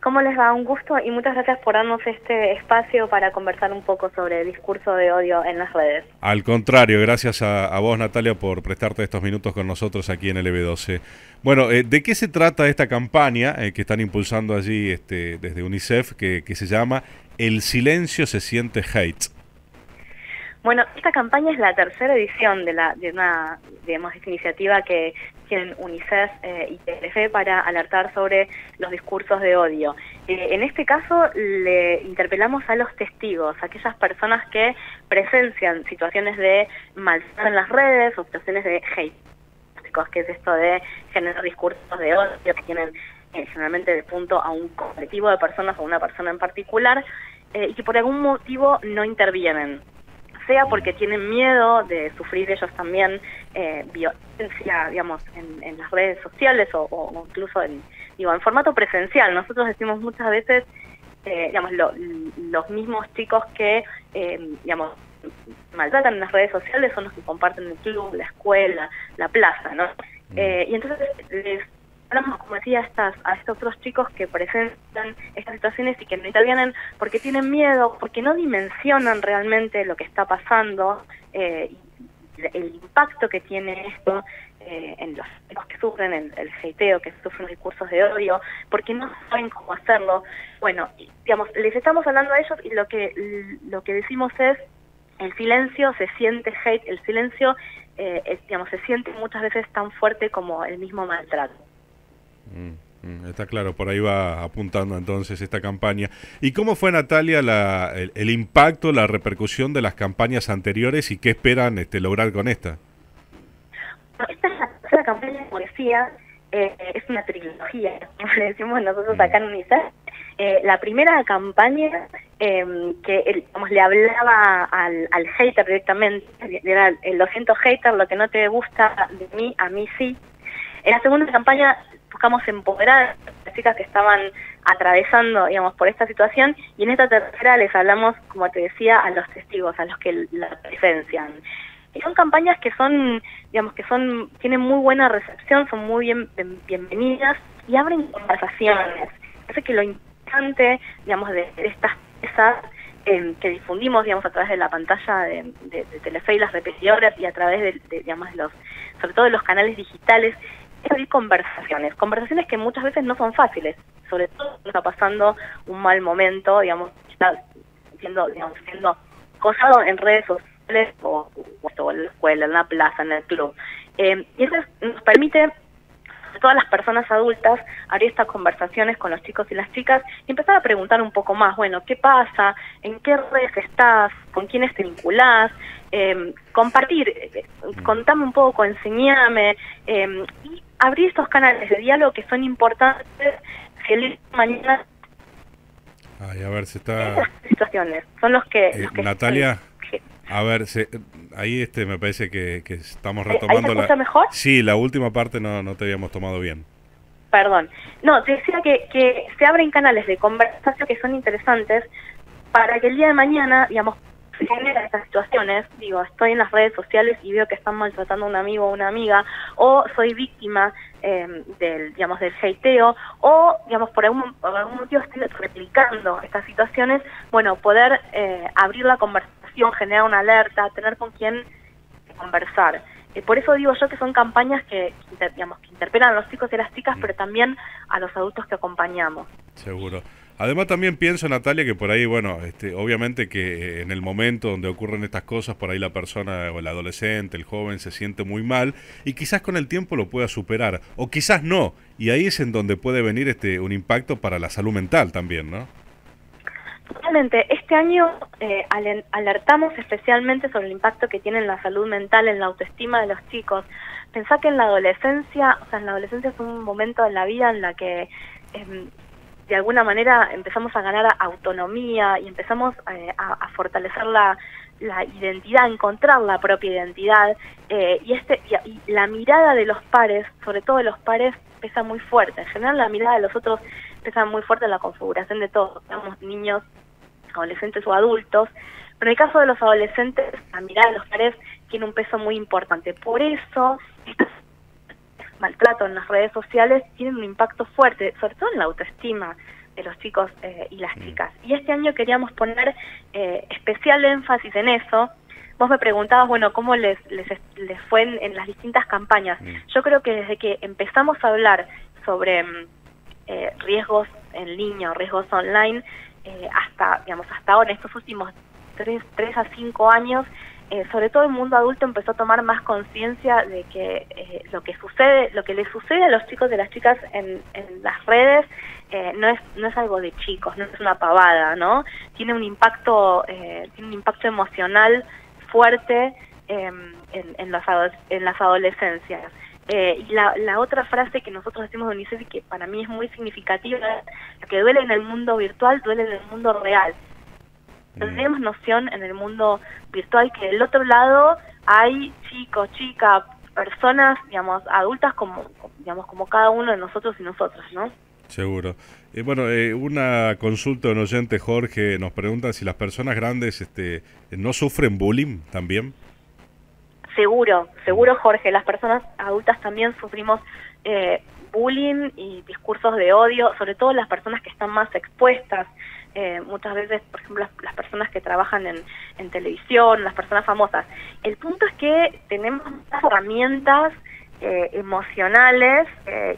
¿Cómo les va? Un gusto y muchas gracias por darnos este espacio para conversar un poco sobre el discurso de odio en las redes. Al contrario, gracias a, vos Natalia por prestarte estos minutos con nosotros aquí en el EB12. Bueno, eh, ¿de qué se trata esta campaña eh, que están impulsando allí este, desde UNICEF que, que se llama El silencio se siente hate? Bueno, esta campaña es la tercera edición de, la, de una digamos, iniciativa que tienen UNICEF eh, y Telefe para alertar sobre los discursos de odio. Eh, en este caso le interpelamos a los testigos, a aquellas personas que presencian situaciones de maltrato en las redes o situaciones de hate, que es esto de generar discursos de odio que tienen eh, generalmente de punto a un colectivo de personas o una persona en particular y que por algún motivo no intervienen sea porque tienen miedo de sufrir ellos también eh, violencia, digamos, en, las redes sociales o, incluso en, digo, en formato presencial. Nosotros decimos muchas veces, eh, digamos, los mismos chicos que, eh, digamos, maltratan en las redes sociales son los que comparten el club, la escuela, la plaza, ¿no? Mm. y entonces les hablamos, como decía, a, estas, a estos otros chicos que presentan estas situaciones y que no intervienen porque tienen miedo, porque no dimensionan realmente lo que está pasando, eh, el impacto que tiene esto eh, en los, que sufren el, el hateo, que sufren discursos de odio, porque no saben cómo hacerlo. Bueno, digamos, les estamos hablando a ellos y lo que, lo que decimos es, el silencio se siente hate, el silencio, eh, digamos, se siente muchas veces tan fuerte como el mismo maltrato. Mm, mm, está claro, por ahí va apuntando entonces esta campaña. ¿Y cómo fue, Natalia, la, el, impacto, la repercusión de las campañas anteriores y qué esperan este, lograr con esta? Esta es la campaña, como decía, eh, es una trilogía, como le decimos nosotros acá en UNICEF. Eh, la primera campaña em, que le hablaba al, al hater directamente, era el, lo siento hater, lo que no te gusta de mí, a mí sí. En la segunda campaña buscamos empoderar a las chicas que estaban atravesando, digamos, por esta situación y en esta tercera les hablamos, como te decía, a los testigos, a los que la presencian. Y son campañas que son, digamos, que son, tienen muy buena recepción, son muy bien, bienvenidas y abren conversaciones. Parece que lo importante, digamos, de, estas piezas eh, que difundimos, digamos, a través de la pantalla de, de, Telefe y las repetidoras y a través de, digamos, los, sobre todo de los canales digitales, es abrir conversaciones, conversaciones que muchas veces no son fáciles, sobre todo cuando está pasando un mal momento, digamos, está siendo, digamos, siendo acosado en redes sociales o, en la escuela, en la plaza, en el club. Eh, y eso nos permite todas las personas adultas abrir estas conversaciones con los chicos y las chicas y empezar a preguntar un poco más, bueno, ¿qué pasa? ¿En qué redes estás? ¿Con quiénes te vinculás? Eh, compartir, eh, contame un poco, enseñame, eh, y abrir estos canales de diálogo que son importantes el mañana Ay, a ver, se está... situaciones son los que... Eh, Natalia, a ver, se, ahí este me parece que, que estamos retomando la... mejor? Sí, la última parte no, no te habíamos tomado bien. Perdón. No, te decía que, que se abren canales de conversación que son interesantes para que el día de mañana, digamos, se generan estas situaciones, digo, estoy en las redes sociales y veo que están maltratando a un amigo o una amiga, o soy víctima eh, del, digamos, del hateo, o, digamos, por algún, motivo estoy replicando estas situaciones, bueno, poder eh, abrir la conversación, generar una alerta, tener con quién conversar. Eh, por eso digo yo que son campañas que, digamos, que interpelan a los chicos y a las chicas, mm. pero también a los adultos que acompañamos. Seguro. Además también pienso, Natalia, que por ahí, bueno, este, obviamente que en el momento donde ocurren estas cosas, por ahí la persona o el adolescente, el joven se siente muy mal y quizás con el tiempo lo pueda superar o quizás no. Y ahí es en donde puede venir este un impacto para la salud mental también, ¿no? Totalmente. Este año eh, alertamos especialmente sobre el impacto que tiene en la salud mental, en la autoestima de los chicos. Pensá que en la adolescencia, o sea, en la adolescencia es un momento de la vida en la que em, de alguna manera empezamos a ganar autonomía y empezamos eh, a, fortalecer la, identidad, a encontrar la propia identidad eh, y, este, y, la mirada de los pares, sobre todo de los pares, pesa muy fuerte. En general la mirada de los otros pesa muy fuerte en la configuración de todos, digamos, niños, adolescentes o adultos, pero en el caso de los adolescentes, la mirada de los pares tiene un peso muy importante. Por eso, maltrato en las redes sociales tienen un impacto fuerte, sobre todo en la autoestima de los chicos y las mm. chicas. Y este año queríamos poner especial énfasis en eso. Vos me preguntabas, bueno, ¿cómo les, les, les fue en, las distintas campañas? Mm. Yo creo que desde que empezamos a hablar sobre mm, riesgos en línea o riesgos online, hasta, digamos, hasta ahora, en estos últimos tres, tres a cinco años, eh, sobre todo el mundo adulto empezó a tomar más conciencia de que eh, lo que sucede, lo que le sucede a los chicos y las chicas en, las redes eh, no es no es algo de chicos, no es una pavada, ¿no? Tiene un impacto tiene un impacto emocional fuerte em, en, en, las, en las adolescencias. y la, la, otra frase que nosotros decimos de UNICEF y que para mí es muy significativa, lo que duele en el mundo virtual duele en el mundo real. Tenemos noción en el mundo virtual que del otro lado hay chicos, chicas, personas, digamos, adultas como, digamos, como cada uno de nosotros y nosotras, ¿no? Seguro. Eh, bueno, eh, una consulta de un oyente, Jorge, nos pregunta si las personas grandes este, no sufren bullying también. Seguro, seguro, Jorge. Las personas adultas también sufrimos eh, bullying y discursos de odio, sobre todo las personas que están más expuestas. Eh, muchas veces, por ejemplo, las, personas que trabajan en, televisión, las personas famosas. El punto es que tenemos más herramientas eh, emocionales eh,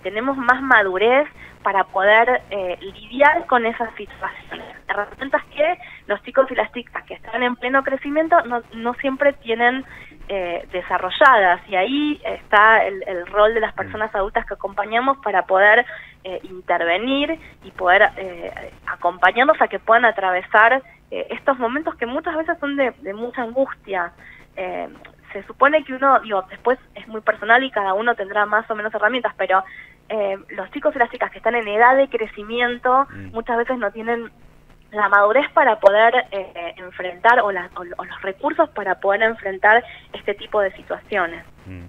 tenemos más madurez para poder lidiar con esas situaciones. Herramientas que los chicos y las chicas que están en pleno crecimiento no, no siempre tienen eh, desarrolladas y ahí está el, rol de las personas adultas que acompañamos para poder eh, intervenir y poder eh, acompañarnos a que puedan atravesar estos momentos que muchas veces son de, mucha angustia. Se supone que uno, digo, después es muy personal y cada uno tendrá más o menos herramientas, pero los chicos y las chicas que están en edad de crecimiento mm. muchas veces no tienen la madurez para poder eh, enfrentar o, los recursos para poder enfrentar este tipo de situaciones. Mm.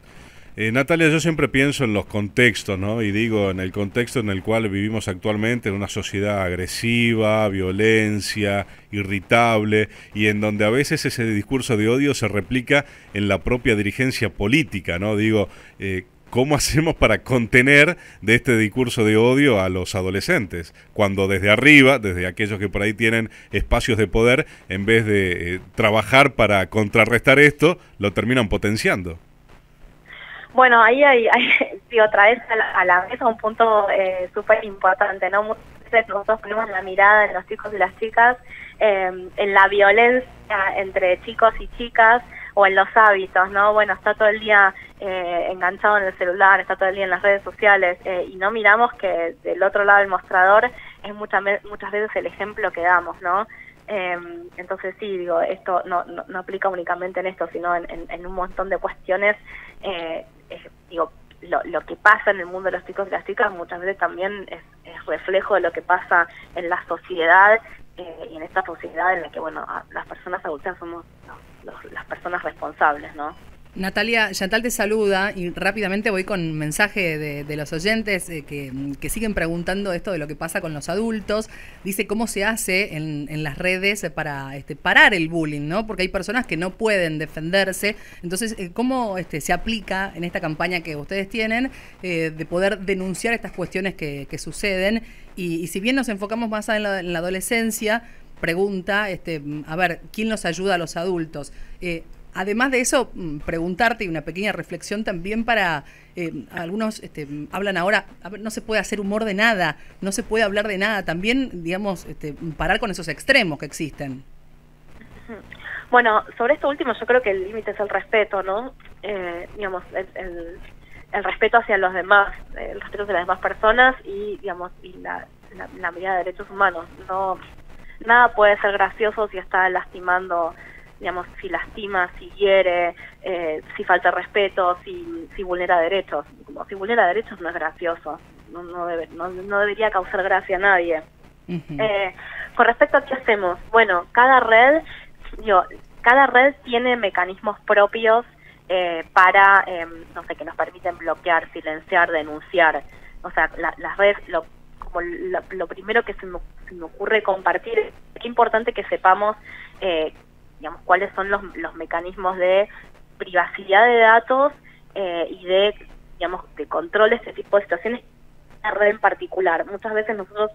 Eh, Natalia, yo siempre pienso en los contextos, ¿no? Y digo, en el contexto en el cual vivimos actualmente, en una sociedad agresiva, violencia, irritable, y en donde a veces ese discurso de odio se replica en la propia dirigencia política, ¿no? Digo, eh, ¿Cómo hacemos para contener de este discurso de odio a los adolescentes? Cuando desde arriba, desde aquellos que por ahí tienen espacios de poder, en vez de eh, trabajar para contrarrestar esto, lo terminan potenciando. Bueno, ahí hay, hay otra vez a la, mesa un punto eh, súper importante, ¿no? Muchas veces nosotros ponemos la mirada en los chicos y las chicas, eh, en la violencia entre chicos y chicas, o en los hábitos, ¿no? Bueno, está todo el día eh, enganchado en el celular, está todo el día en las redes sociales eh, y no miramos que del otro lado del mostrador es muchas muchas veces el ejemplo que damos, ¿no? Em, entonces sí, digo, esto no, no, aplica únicamente en esto, sino en, en, un montón de cuestiones. Eh, digo, lo, lo, que pasa en el mundo de los chicos y las chicas muchas veces también es, es reflejo de lo que pasa en la sociedad eh, y en esta sociedad en la que, bueno, las personas adultas somos las personas responsables, ¿no? Natalia, Chantal te saluda y rápidamente voy con mensaje de, los oyentes eh, que, siguen preguntando esto de lo que pasa con los adultos. Dice cómo se hace en, las redes para este, parar el bullying, ¿no? Porque hay personas que no pueden defenderse. Entonces, eh, ¿cómo este, se aplica en esta campaña que ustedes tienen eh, de poder denunciar estas cuestiones que, suceden? Y, si bien nos enfocamos más en la, en la adolescencia, pregunta, este, a ver, ¿quién nos ayuda a los adultos? Además de eso, mm, preguntarte y una pequeña reflexión también para eh, algunos este, hablan ahora, no se puede hacer humor de nada, no se puede hablar de nada, también, digamos, este, parar con esos extremos que existen. Bueno, sobre esto último yo creo que el límite es el respeto, ¿no? Eh, digamos, el, respeto hacia los demás, el respeto hacia las demás personas y, digamos, y la, la, la medida de derechos humanos. No, nada puede ser gracioso si está lastimando digamos, si lastima, si hiere, eh, si falta respeto, si, si vulnera derechos. Como si vulnera derechos no es gracioso, no, no, debe, no, no debería causar gracia a nadie. eh, con respecto a qué hacemos, bueno, cada red, yo, cada red tiene mecanismos propios eh, para, eh, no sé, que nos permiten bloquear, silenciar, denunciar. O sea, las redes, lo, como lo, primero que se me, se me ocurre compartir, es que importante que sepamos eh, digamos, cuáles son los, los mecanismos de privacidad de datos eh, y de, digamos, de control de este tipo de situaciones, la red en particular. Muchas veces nosotros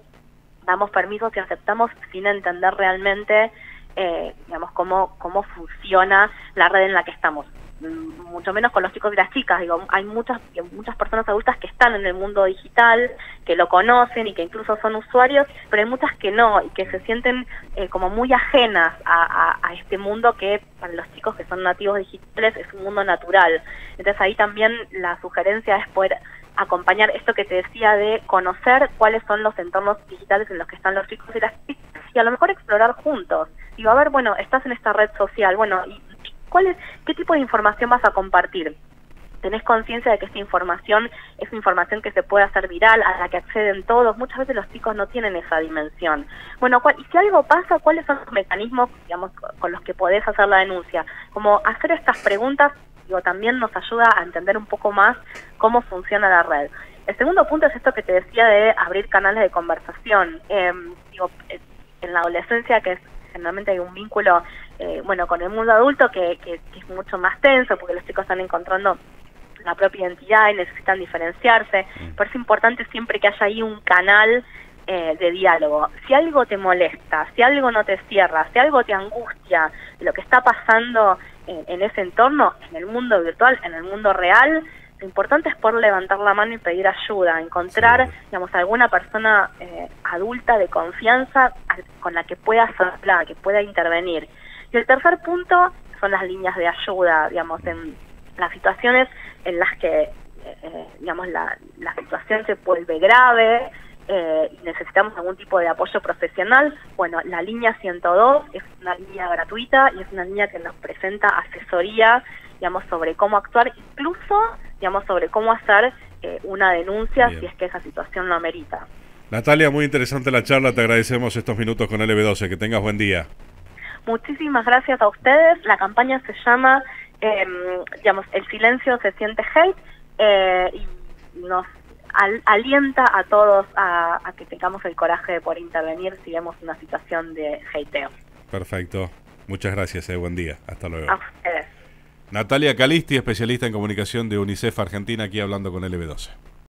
damos permisos y aceptamos sin entender realmente, eh, digamos, cómo, cómo funciona la red en la que estamos. Mm, mucho menos con los chicos y las chicas, digo, hay muchas, muchas personas adultas que están en el mundo digital, que lo conocen y que incluso son usuarios, pero hay muchas que no y que se sienten eh, como muy ajenas a, a, este mundo que para los chicos que son nativos digitales es un mundo natural. Entonces ahí también la sugerencia es poder acompañar esto que te decía de conocer cuáles son los entornos digitales en los que están los chicos y las chicas y a lo mejor explorar juntos. Digo, a ver, bueno, estás en esta red social, bueno, ¿y cuál es, qué tipo de información vas a compartir? tenés conciencia de que esta información es información que se puede hacer viral, a la que acceden todos. Muchas veces los chicos no tienen esa dimensión. Bueno, y si algo pasa, ¿cuáles son los mecanismos, digamos, con los que podés hacer la denuncia? Como hacer estas preguntas digo, también nos ayuda a entender un poco más cómo funciona la red. El segundo punto es esto que te decía de abrir canales de conversación. Em, digo, eh, en la adolescencia, que generalmente hay un vínculo, eh, bueno, con el mundo adulto que, que, es mucho más tenso, porque los chicos están encontrando la propia identidad y necesitan diferenciarse. Mm. Por eso es importante siempre que haya ahí un canal eh, de diálogo. Si algo te molesta, si algo no te cierra, si algo te angustia lo que está pasando en, ese entorno, en el mundo virtual, en el mundo real, lo importante es poder levantar la mano y pedir ayuda, encontrar, digamos, alguna persona eh, adulta de confianza con la que pueda hablar, que pueda intervenir. Y el tercer punto son las líneas de ayuda, digamos, en las situaciones en las que, eh, eh, digamos, la, la situación se vuelve grave, eh, y necesitamos algún tipo de apoyo profesional, bueno, la línea 102 es una línea gratuita y es una línea que nos presenta asesoría, digamos, sobre cómo actuar, incluso, digamos, sobre cómo hacer eh, una denuncia si es que esa situación lo amerita. Natalia, muy interesante la charla, te agradecemos estos minutos con LB12, que tengas buen día. Muchísimas gracias a ustedes, la campaña se llama, em, digamos, El silencio se siente hate eh, y nos alienta a todos a, que tengamos el coraje de poder intervenir si vemos una situación de hateo. Perfecto. Muchas gracias, eh. buen día. Hasta luego. A ustedes. Natalia Calisti, especialista en comunicación de UNICEF Argentina, aquí hablando con LB12.